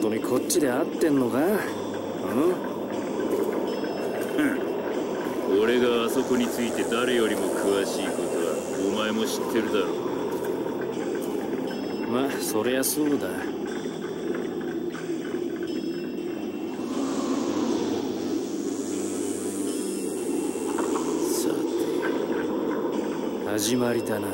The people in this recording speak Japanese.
当にこっちで合ってんのか？うん？俺があそこについて誰よりも詳しいことはお前も知ってるだろう。まあそりゃそうだ。さて始まりだな。